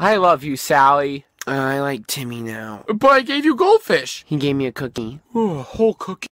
I love you, Sally. Uh, I like Timmy now. But I gave you goldfish. He gave me a cookie. Ooh, a whole cookie.